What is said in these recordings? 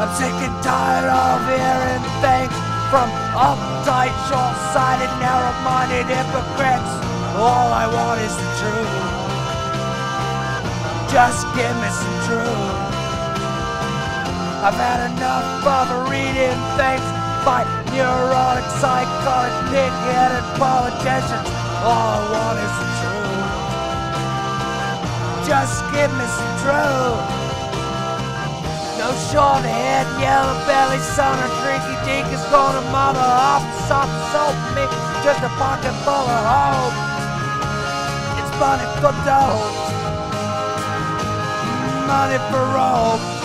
I'm sick and tired of hearing things from uptight, short-sighted, narrow-minded hypocrites. All I want is the truth. Just give me some truth. I've had enough of reading things by neurotic, psychotic, pig-headed politicians. All I want is the truth. Just give me some truth. Short head, yellow belly, son of Tricky Dicky is gonna mother off soft soap me just a pocket full of hope. It's money for dope, money for rope.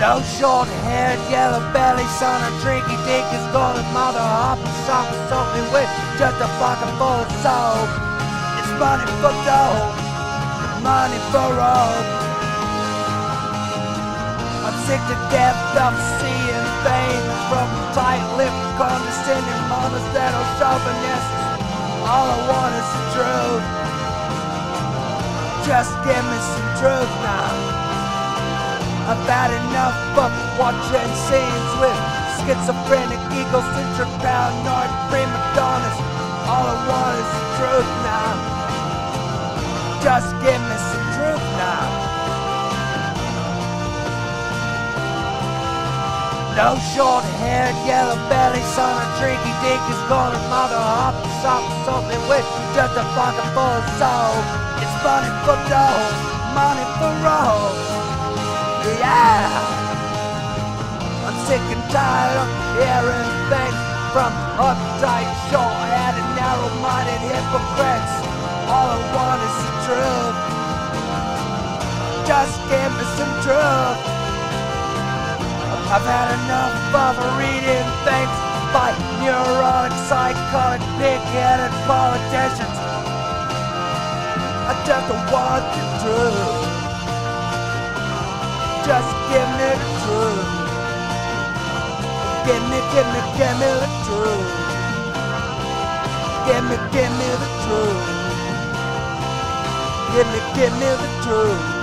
No short haired, yellow belly son of Tricky Dicky is gonna mother up and something, something with just a fucking full of soap. It's money for dope, money for rope. I'm sick to death of seeing things from tight-lipped, condescending mothers that are chauvinists. All I want is the truth. Just give me some truth now. I've had enough of watching scenes with schizophrenic, egocentric, paranoid prima donnas. All I want is the truth now. Just give me some truth now. No short haired, yellow belly son of Tricky Dicky is gonna mother up something, something with just a fucking full of soul. It's money for dough, money for roll yeah. I'm sick and tired of hearing things from uptight, short-headed, narrow-minded hypocrites. All I want is the truth. Just give me some truth. I've had enough of reading things by neurotic, psychotic, big-headed politicians. I just want the truth. Just give me the truth. Give me, give me, give me the truth. Give me, give me the truth. Give me, give me the truth.